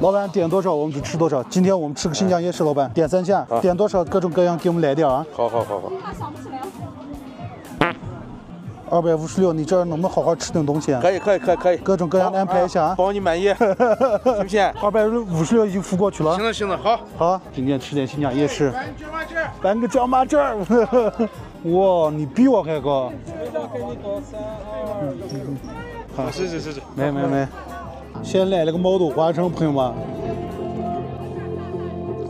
老板点多少我们就吃多少。今天我们吃个新疆夜市，老板点三下，点多少各种各样给我们来点啊。好好好好。二百五十六，你这儿能不能好好吃点东西啊？可以可以可以可以，各种各样的安排一下啊。保你满意，行不行？二百五十六已经付过去了。行了行了，好。好，今天吃点新疆夜市。搬个椒麻卷儿。哇，你比我还高。好，是是是是。没没没。先来了个毛豆花生，朋友们。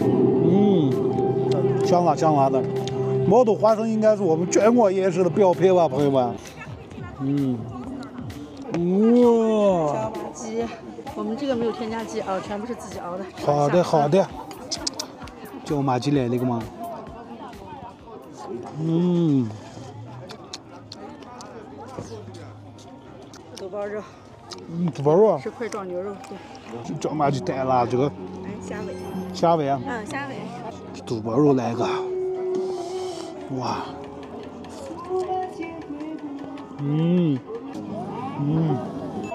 嗯，香辣香辣的。毛豆花生应该是我们全国夜市的标配吧，朋友们。嗯，哇！椒麻鸡，我们这个没有添加剂啊，全部是自己熬的。好的好的。椒麻鸡来了个吗？嗯。豆包肉。嗯，肚包肉。是块状牛肉，对。这椒麻鸡带辣，这个。来虾尾。虾尾啊。嗯，虾尾。肚包肉来个。哇，嗯嗯，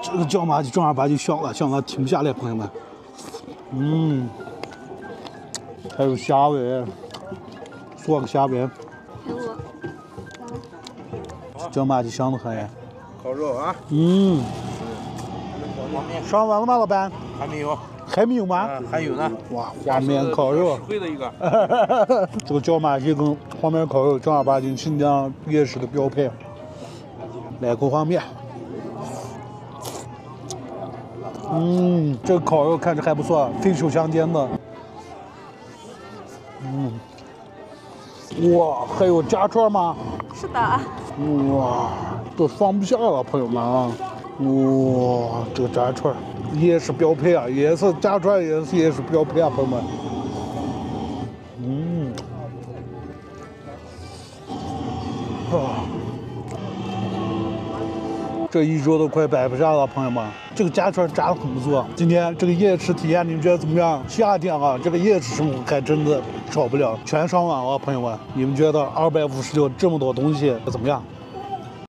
这个椒麻鸡正儿八经香了，香了停不下来，朋友们。嗯，还有虾尾，做个虾尾。椒麻鸡香的很呀。烤肉啊。嗯。上完了吗，老板？还没有。还没有吗？还有呢。哇，黄面烤肉。贵的一个。这个椒麻鸡跟黄面烤肉正儿八经新疆夜市的标配。来口黄面。嗯，这个烤肉看着还不错，肥瘦相间的。嗯。哇，还有炸串吗？是的。哇，都放不下了，朋友们啊！哇，这个炸串。也是标配啊，也是炸串，也是也是标配啊，朋友们。嗯，啊，这一桌都快摆不下了，朋友们。这个炸串炸的很不错。今天这个夜市体验，你们觉得怎么样？夏天啊，这个夜市生活还真的少不了，全上网了，朋友们。你们觉得二百五十六这么多东西怎么样？